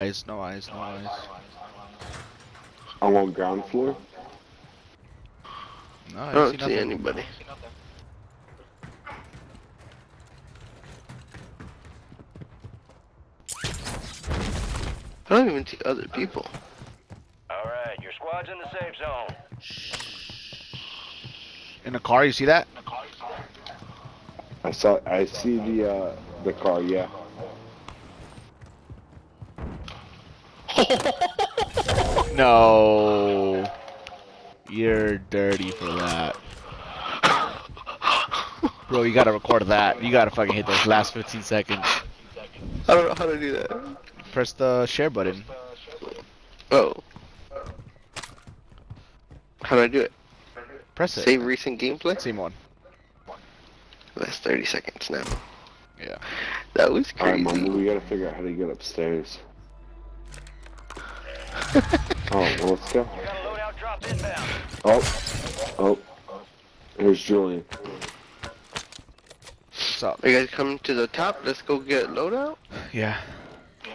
eyes, no eyes, no eyes. I'm on ground floor. No, I I don't don't see see anybody. I don't even see other people. Alright, your squad's in the safe zone. In the car, you see that? I saw. I see the uh, the car. Yeah. No. You're dirty for that. Bro, you gotta record that. You gotta fucking hit those last 15 seconds. I don't know how to do that. Press the share button. Oh. How do I do it? Press it. Save recent gameplay? Same one. That's 30 seconds now. Yeah. That was All right, crazy. Mama. We gotta figure out how to get upstairs. oh, well, let's go. We got a loadout drop inbound. Oh, oh. Here's Julian. What's up? Are you guys coming to the top? Let's go get loadout. Yeah.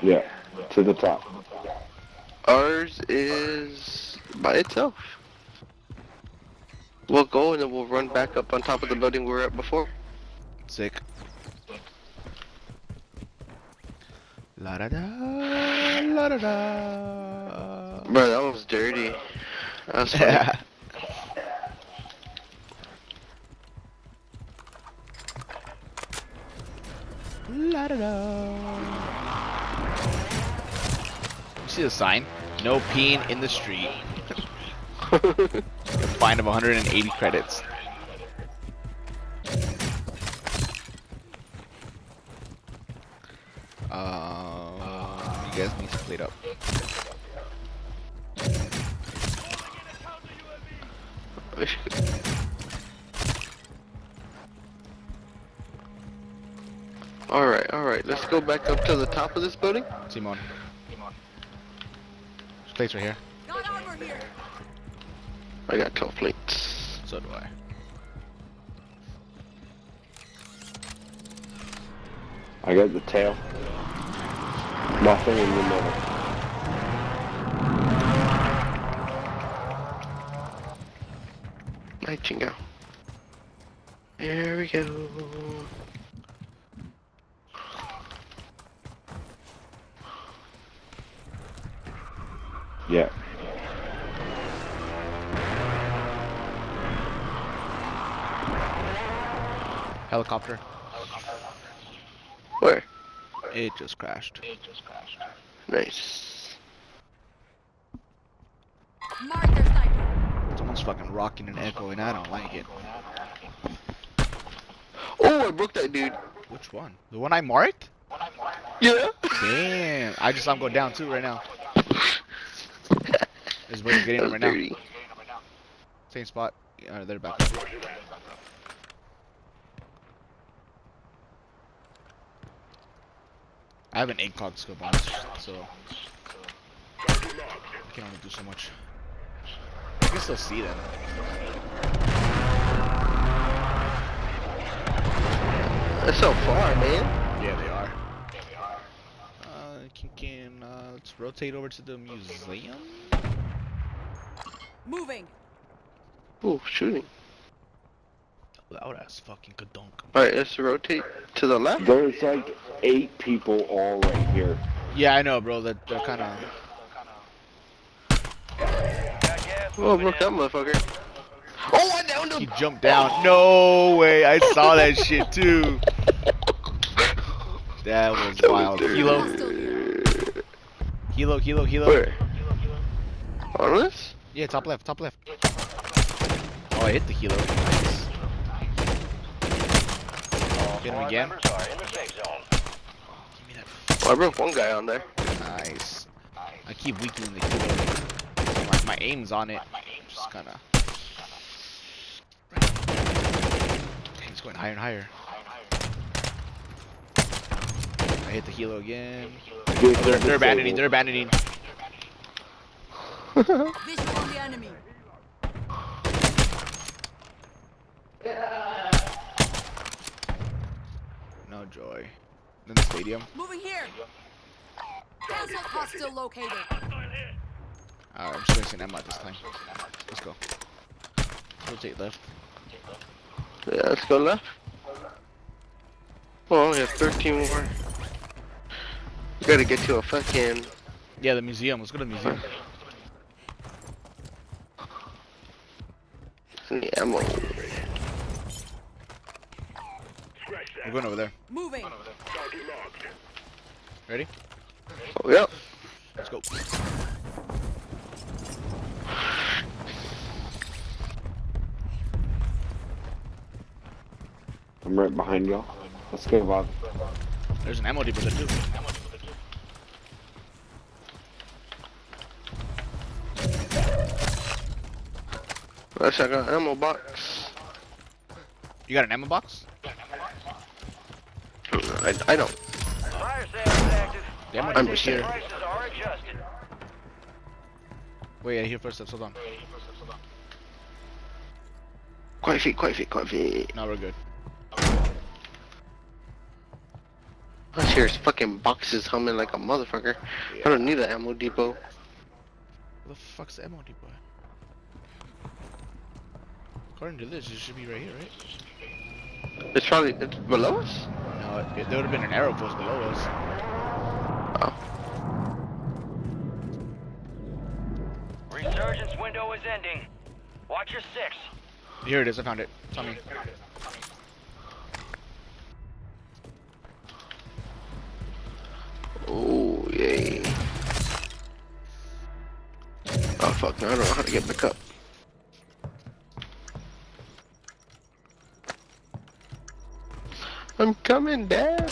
Yeah, to the top. Ours is by itself. We'll go and then we'll run back up on top of the building we were at before. Sick. La da da, la da da. Bro, that was dirty. That was funny. Yeah. La da da. You see the sign? No peeing in the street. A fine of 180 credits. Guys need to plate up. alright, alright. Let's go back up to the top of this building. Simon. There's plates right here. Got armor here. I got 12 plates. So do I. I got the tail. Nothing in the middle. Nightingale. There we go. Yeah. Helicopter. Where? It just crashed. Nice. Mark their sniper. Someone's fucking rocking and echoing. I don't like it. Oh, I broke that dude. Which one? The one I marked? Yeah. Damn. I just I'm going down too right now. This is where you're getting That him was right now. Same spot. Yeah, they're back. I have an ACOG scope on this, so I can only do so much. I can still see them. That's so far, man. Yeah, they are. Uh, can, can uh, let's rotate over to the museum. Moving. Oh, shooting. Loud ass fucking kadunk. Alright, let's rotate to the left. There's like eight people all right here. Yeah, I know, bro. That they're kind of. Oh, moving broke that motherfucker. Oh, I downed He jumped down. No way! I saw that shit too. That was That wild. dirty. Kilo, Hostile here. kilo, kilo, kilo. Where? On this? Yeah, top left, top left. Oh, I hit the kilo. Nice. Hit him again. members are in the safe zone. Give me that. Oh, I broke one guy on there. Nice. I keep weakening the kilo. My, my aim's on it. Just kind of. It's going higher and higher. I hit the kilo again. Dude, They're, they're abandoning. They're abandoning. Visual on the enemy. No joy. In the stadium. Moving here. Cancel hostile located. Alright, I'm just wasting ammo at this time. Let's go. Rotate left. Yeah, let's go left. Oh, we have 13 more. We gotta get to a fucking. Yeah, the museum. Let's go to the museum. the ammo. We're going over there. Moving. Ready? Oh, yep. Let's go. I'm right behind y'all. Let's go, Bob. There's an ammo depot there too. Let's check out ammo box. You got an ammo box? I, I don't. Fire sale is active. The ammo I'm just here. Prices are adjusted. Wait, I hear footsteps. Hold on. Quiet feet, quiet feet, quiet feet. Now we're good. I hear fucking boxes humming like a motherfucker. I don't need an ammo depot. Where the fuck's the ammo depot? According to this, it should be right here, right? It's probably it's below us. No, it, it, there would have been an arrow post below us. Oh, Resurgence window is ending. Watch your six. Here it is. I found it. It's on me. Oh yay. Oh fuck! No, I don't know how to get back up. I'm coming, Dad.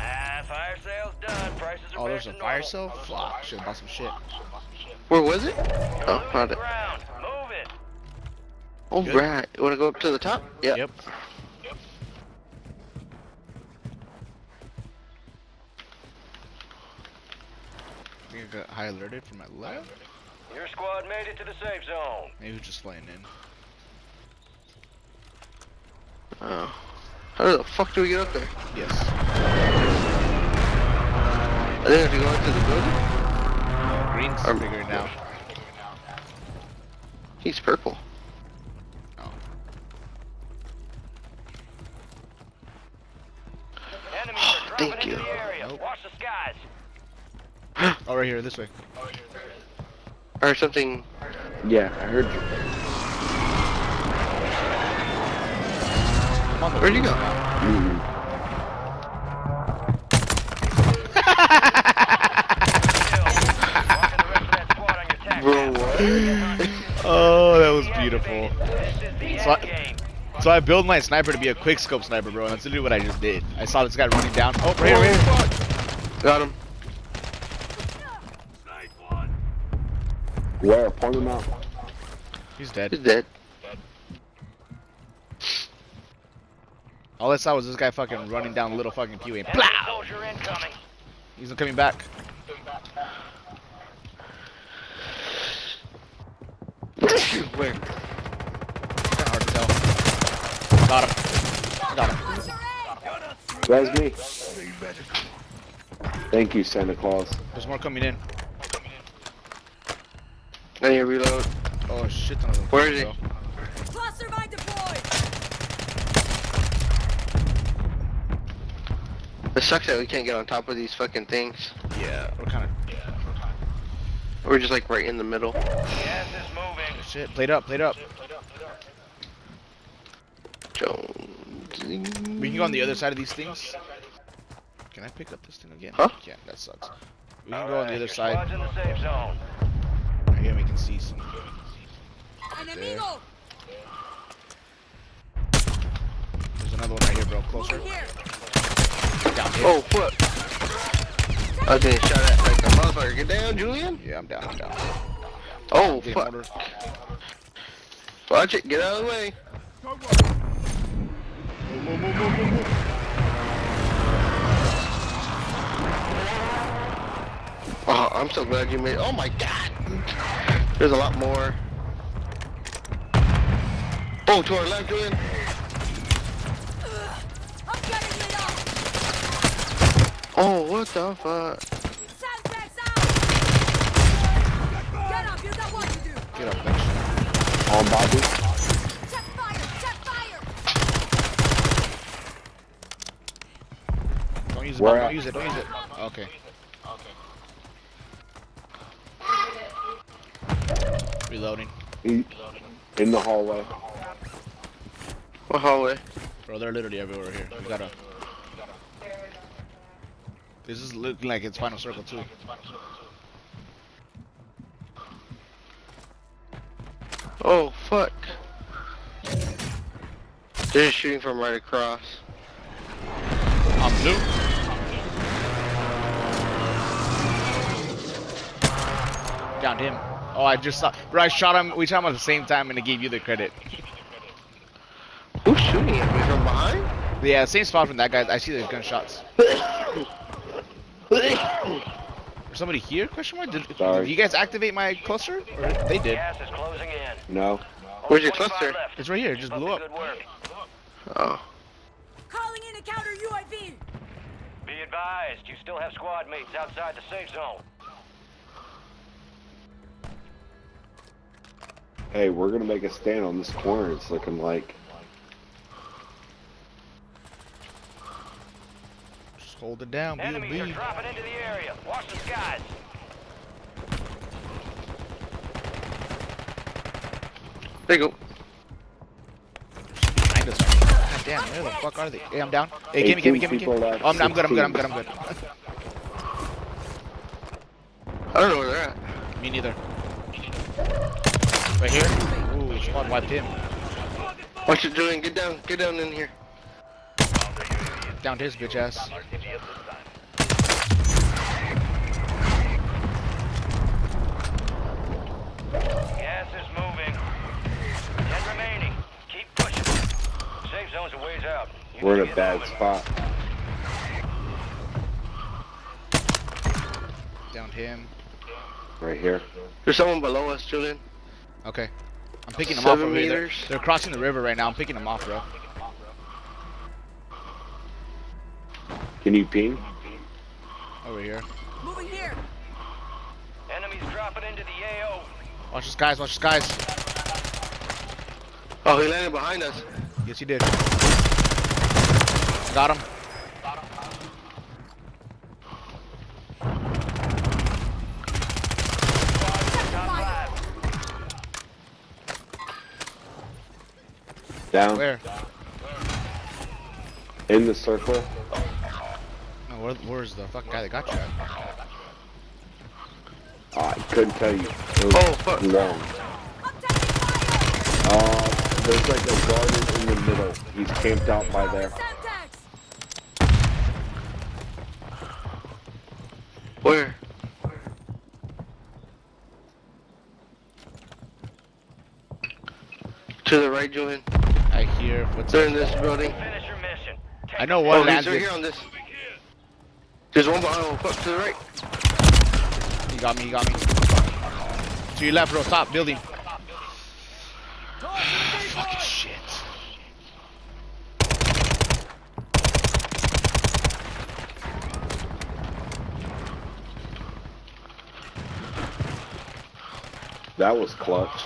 Ah, fire sale's done. Prices are Oh, back there's to a normal. fire sale? Fuck. Should've bought some shit. Where was it? Oh, found it. ground. Move it. All Good. You wanna go up to the top? Yeah. Yep. Think I got high alerted from my left. Your squad made it to the safe zone. Maybe just flying in. Oh. How the fuck do we get up there? Yes. I think I have to go into the building. Uh, green's figured it out. He's purple. Oh. Enemies are dropping Thank into you. the area. Nope. Watch the skies. Oh, right here. This way. Or something. Yeah, I heard you. I'm on the Where'd you go? Mm. Kill. Marking the rest of that squad on your tac Bro, what? Oh, that was beautiful. This is the So I- end. So I built my sniper to be a quick scope sniper, bro, and that's literally what I just did. I saw this guy running down. Oh, right here, right here. Got him. Where? Point him out. He's dead. He's dead. All I saw was this guy fucking running down the little fucking Pee-wee. and Enemy Plow! soldier incoming. He's not coming back. Where? Kinda hard to tell. Got him. Got him. Watch your head. That's me. Thank you, Santa Claus. There's more coming in. I need to reload. Oh shit ton of them. Where is he? Cluster mine deployed. It sucks that we can't get on top of these fucking things. Yeah, we're kind of. yeah, We're just like right in the middle. Gas is moving. Oh, shit, played up, played up. Jones. We can go on the other side of these things. Can I pick up this thing again? Huh? Yeah, that sucks. We can go on the Alright, other your side. Here we can see some. Enemigo. There's another one right here, bro. Closer. Down here. Oh, fuck. I was getting shot at like a motherfucker. Get down, Julian. Yeah, I'm down, I'm down. Oh, Getting fuck. order. Watch it. Get out of the way. Move, move, move, move, move, move. Oh, I'm so glad you made. Oh my god. There's a lot more. Oh, to our left, Julian. Oh, what the fuck? Get up, you got what to do. Get up, bitch. On Bobby. Don't use it, don't use it, don't use it. Okay. Reloading. He, in the hallway. What hallway? Bro, they're literally everywhere here. We gotta. This is looking like it's final circle too. Oh, fuck. They're shooting from right across. I'm blue. Downed him. Oh, I just saw. Bro, I shot him. We shot him at the same time, and I gave you the credit. Who's shooting at me from behind? Yeah, same spot from that guy. I see the gunshots. There's somebody here? Question mark. Did, did you guys activate my cluster? Or they did. Gas is closing in. No. Where's your cluster? It's right here. It just blew up. Oh. Calling in a counter UAV! Be advised, you still have squad mates outside the safe zone. Hey, we're gonna make a stand on this corner. It's looking like. Just hold it down. Enemies are dropping into the area. Watch the skies. There you go. Behind us. God damn, where the fuck are they? Hey, I'm down. Hey, give me, give me, give me, give me. people left, Oh, I'm, I'm good, I'm good, I'm good, I'm good. I don't know where they're at. Me neither. Right here? Ooh, squad wiped him. Watch it, Julian. Get down. Get down in here. Downed his bitch ass. Gas is moving. Ten remaining. Keep pushing. Safe zone's a ways out. You We're in a bad moving. spot. Downed him. Right here. There's someone below us, Julian. Okay. I'm picking them off Seven over here. They're, they're crossing the river right now. I'm picking them off, bro. Can you ping? Over here. Moving here! Enemies dropping into the AO. Watch this guys, watch this guys. Oh, he landed behind us. Yes, he did. Got him. Top five. Down. Where? In the circle. No, where, where's the fucking guy that got you at? Oh, I couldn't tell you. Oh, fuck. long. I'm taking fire! Uh, there's like a garden in the middle. He's camped out by there. Where? To the right, Julian. I hear what's They're in this building. Finish your mission. Take I know one oh, he's landed. right here on this. There's one behind. Oh, fuck, to the right. He got me, he got me. To your left, bro. Stop building. Fucking shit. That was clutch.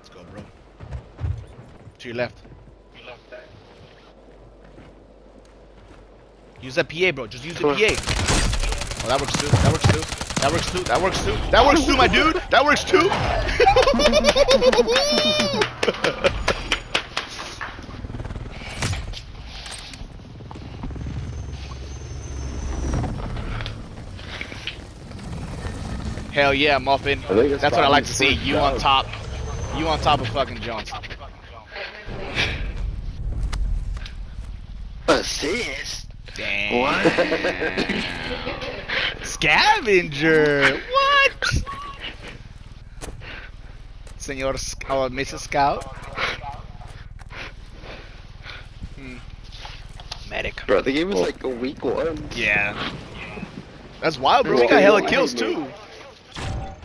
Let's go, bro. To your left. Use that PA, bro. Just use the. PA. Oh, that works too. That works too. That works too. That works too. That works too, my dude. That works too. Hell yeah, Muffin. I think it's That's what I like to see. You on top. You on top of fucking Jones. Assist. Damn. What? Scavenger. What? Senor, Sc- oh, Mrs. Scout. Hmm. Medic. Bro, they gave us like a week one. Yeah. That's wild, bro. We got hella kills too.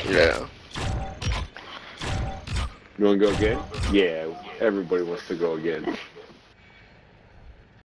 Yeah. You wanna go again? Yeah, everybody wants to go again.